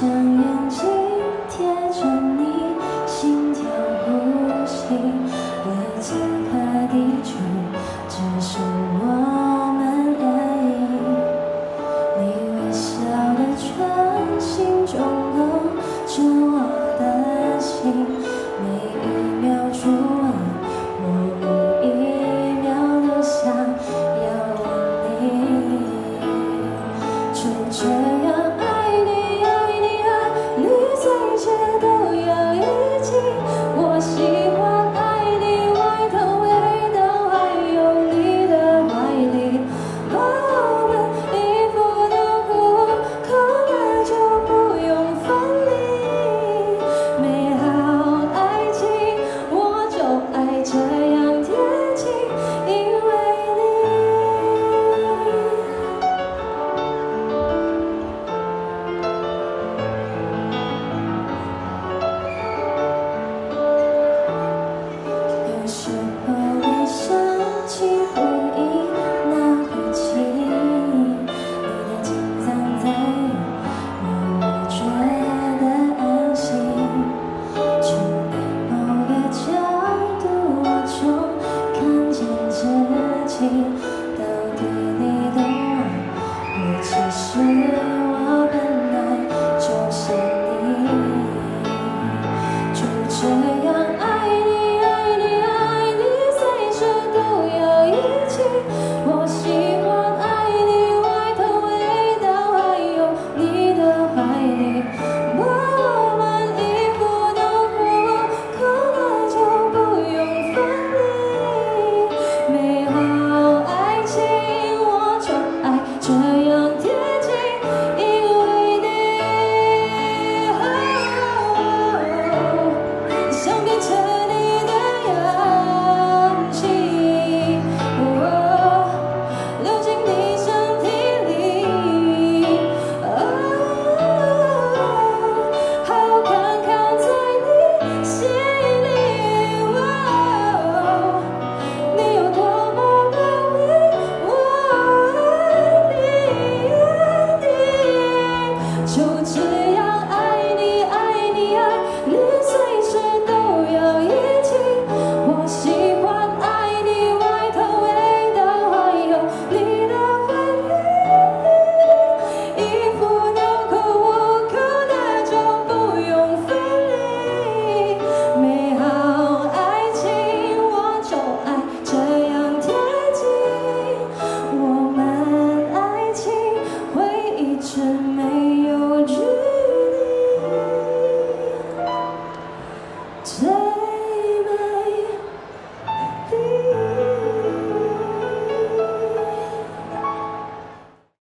想要 see